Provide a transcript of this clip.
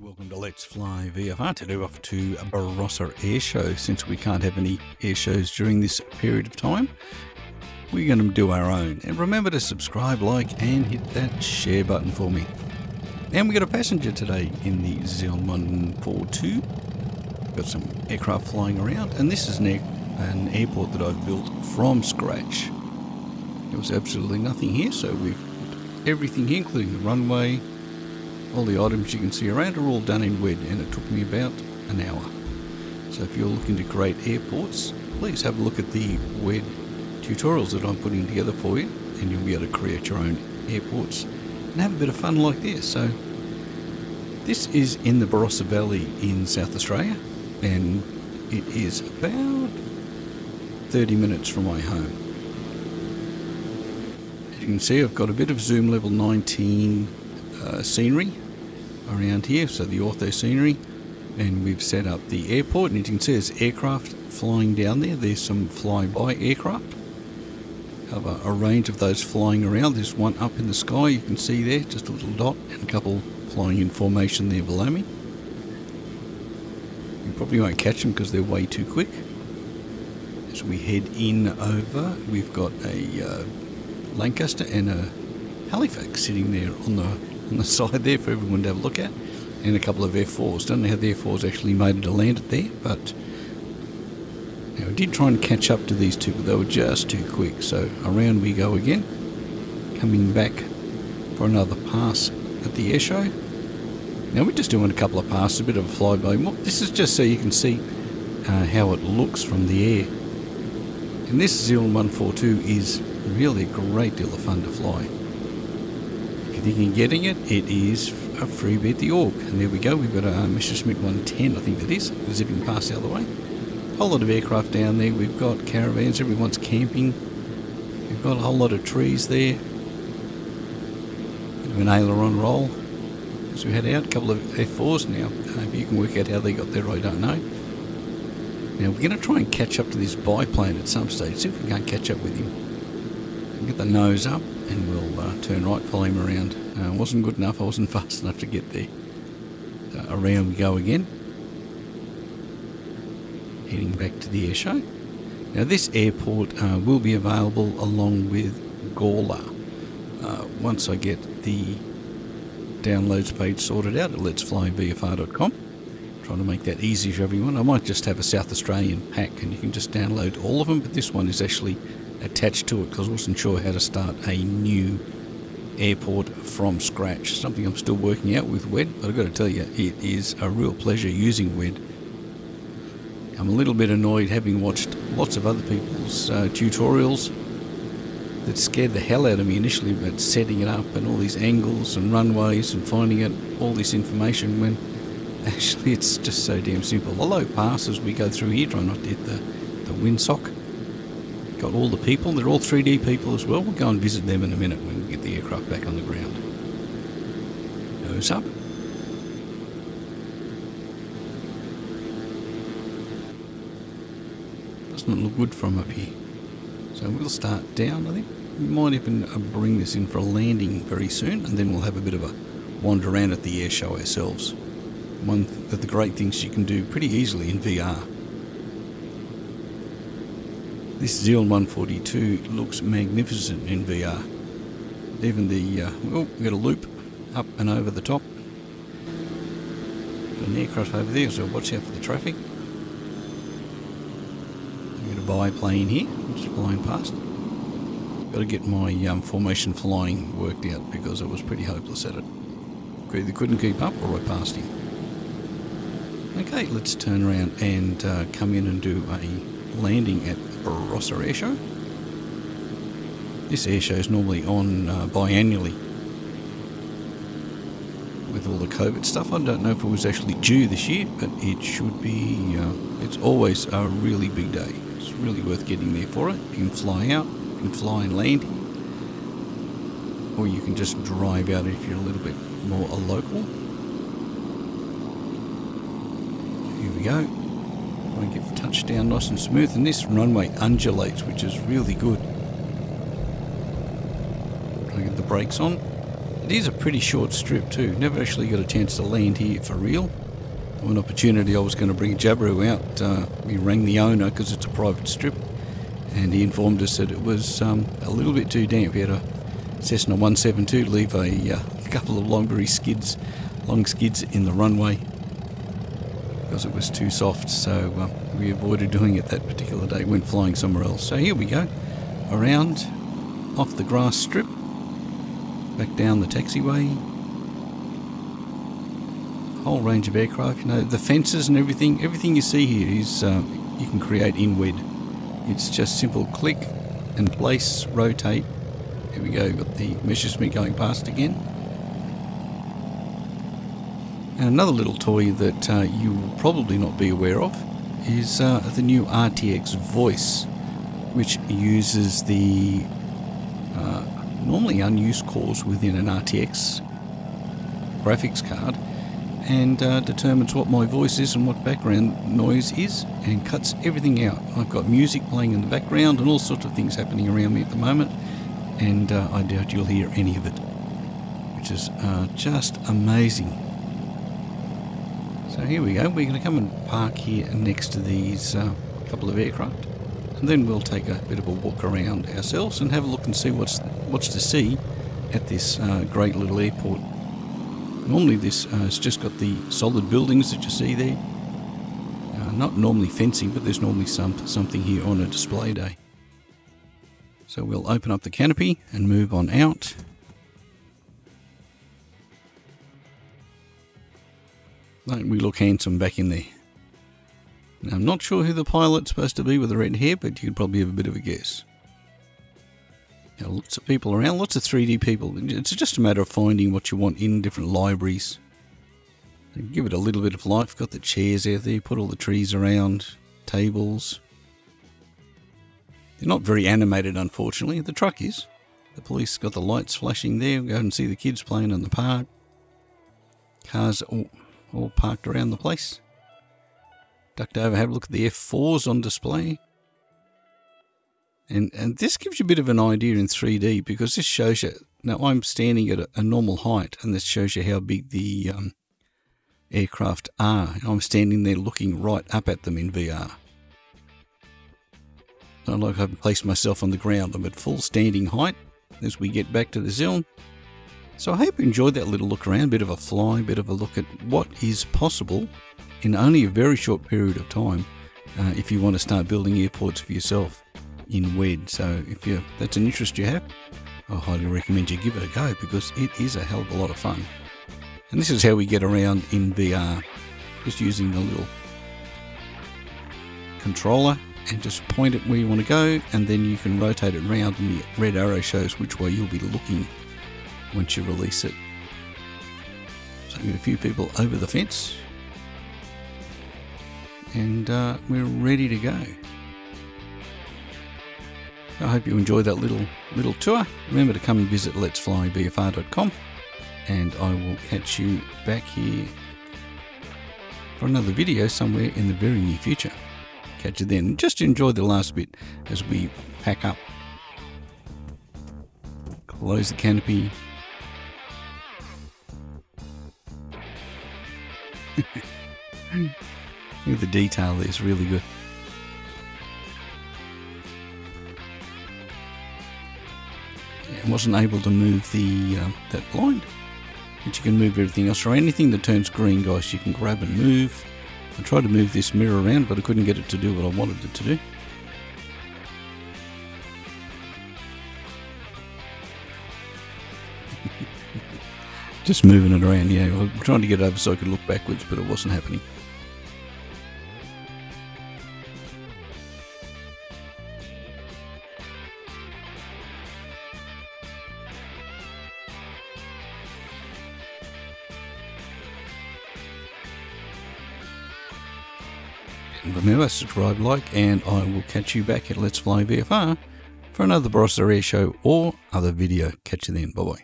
Welcome to Let's Fly VFR. Today off to Barossa Air Show. Since we can't have any air shows during this period of time, we're going to do our own. And remember to subscribe, like, and hit that share button for me. And we got a passenger today in the Zlin 142. Got some aircraft flying around, and this is an, air, an airport that I've built from scratch. There was absolutely nothing here, so we've everything here, including the runway, all the items you can see around are all done in WED and it took me about an hour. So if you're looking to create airports, please have a look at the WED tutorials that I'm putting together for you and you'll be able to create your own airports and have a bit of fun like this. So this is in the Barossa Valley in South Australia and it is about 30 minutes from my home. As you can see I've got a bit of zoom level 19 uh, scenery around here, so the ortho scenery, and we've set up the airport, and you can see there's aircraft flying down there. There's some flyby aircraft. Have a, a range of those flying around. There's one up in the sky, you can see there, just a little dot, and a couple flying in formation there below me. You probably won't catch them because they're way too quick. As we head in over, we've got a uh, Lancaster and a Halifax sitting there on the on the side there for everyone to have a look at, and a couple of F4s. Don't know how the F4s actually made it to land it there, but now I did try and catch up to these two, but they were just too quick. So around we go again, coming back for another pass at the air show. Now we're just doing a couple of passes, a bit of a flyby. This is just so you can see uh, how it looks from the air. And this Zlin 142 is really a great deal of fun to fly thinking of getting it, it is a freebie at the Org. And there we go, we've got a Messerschmitt 110, I think that is, zipping past the other way. A whole lot of aircraft down there, we've got caravans, everyone's camping. We've got a whole lot of trees there. Bit of an aileron roll. As we head out, a couple of F4s now. Uh, if you can work out how they got there, I don't know. Now we're going to try and catch up to this biplane at some stage, see if we can't catch up with him. Get the nose up and we'll uh, turn right, follow him around. Uh, wasn't good enough, I wasn't fast enough to get there. So around we go again. Heading back to the air show. Now this airport uh, will be available along with Gawler. Uh, once I get the downloads page sorted out at letsflyvfr.com. Trying to make that easy for everyone. I might just have a South Australian pack and you can just download all of them, but this one is actually attached to it because I wasn't sure how to start a new airport from scratch. Something I'm still working out with WED, but I've got to tell you, it is a real pleasure using WED. I'm a little bit annoyed having watched lots of other people's uh, tutorials that scared the hell out of me initially about setting it up and all these angles and runways and finding out all this information when actually it's just so damn simple. The low pass as we go through here, try not to hit the, the windsock got all the people. They're all 3D people as well. We'll go and visit them in a minute when we get the aircraft back on the ground. Nose up. Doesn't look good from up here. So we'll start down, I think. We might even uh, bring this in for a landing very soon, and then we'll have a bit of a wander around at the air show ourselves. One of the great things you can do pretty easily in VR. This Zlin 142 looks magnificent in VR. Even the, uh, oh, we got a loop up and over the top. Got an aircraft over there, so watch out for the traffic. I'm got a biplane here, just flying past. Got to get my um, formation flying worked out because I was pretty hopeless at it. Either couldn't keep up or I passed him. Okay, let's turn around and uh, come in and do a landing at Air Show. This show is normally on uh, biannually with all the COVID stuff. I don't know if it was actually due this year, but it should be. Uh, it's always a really big day. It's really worth getting there for it. You can fly out, you can fly and land, or you can just drive out if you're a little bit more a local. Here we go. I get touchdown nice and smooth, and this runway undulates, which is really good. I get the brakes on. It is a pretty short strip too. Never actually got a chance to land here for real. One opportunity I was going to bring Jabiru out, uh, we rang the owner because it's a private strip and he informed us that it was um, a little bit too damp. He had a Cessna 172 leave a, uh, couple of longer skids, long skids in the runway because it was too soft. So uh, we avoided doing it that particular day. Went flying somewhere else. So here we go, around off the grass strip, back down the taxiway. Whole range of aircraft. You know the fences and everything. Everything you see here is uh, you can create in WED. It's just simple click and place, rotate. Here we go, got the Messerschmitt going past again. And another little toy that uh, you will probably not be aware of is uh, the new RTX Voice, which uses the uh, normally unused cores within an RTX graphics card and uh, determines what my voice is and what background noise is and cuts everything out. I've got music playing in the background and all sorts of things happening around me at the moment and uh, I doubt you'll hear any of it, which is uh, just amazing. So here we go, we're going to come and park here next to these uh, couple of aircraft and then we'll take a bit of a walk around ourselves and have a look and see what's, what's to see at this uh, great little airport. Normally this uh, has just got the solid buildings that you see there. Uh, not normally fencing, but there's normally some something here on a display day. So we'll open up the canopy and move on out. Don't we look handsome back in there? Now, I'm not sure who the pilot's supposed to be with the red hair, but you could probably have a bit of a guess. Know, lots of people around, lots of 3D people. It's just a matter of finding what you want in different libraries. Give it a little bit of life. Got the chairs out there, put all the trees around, tables. They're not very animated, unfortunately. The truck is. The police got the lights flashing there. Go and see the kids playing in the park. Cars all, all parked around the place. Ducked over, have a look at the F4s on display. And, and this gives you a bit of an idea in 3D because this shows you, now I'm standing at a, a normal height and this shows you how big the um, aircraft are. I'm standing there looking right up at them in VR. Not like I've placed myself on the ground. I'm at full standing height as we get back to the zone. So I hope you enjoyed that little look around, bit of a fly, bit of a look at what is possible in only a very short period of time uh, if you want to start building airports for yourself in WED. So if you that's an interest you have, I highly recommend you give it a go because it is a hell of a lot of fun. And this is how we get around in VR, just using the little controller and just point it where you want to go and then you can rotate it around and the red arrow shows which way you'll be looking once you release it. So a few people over the fence and uh, we're ready to go. I hope you enjoyed that little little tour. Remember to come and visit letsflyvfr.com and I will catch you back here for another video somewhere in the very near future. Catch you then. Just enjoy the last bit as we pack up. Close the canopy. Look at the detail there, it's really good. I wasn't able to move the uh, that blind, but you can move everything else. Or anything that turns green, guys, you can grab and move. I tried to move this mirror around, but I couldn't get it to do what I wanted it to do. Just moving it around, yeah. I was trying to get over so I could look backwards, but it wasn't happening. Remember, subscribe, like, and I will catch you back at Let's Fly VFR for another Barossa Air Show or other video. Catch you then. Bye bye.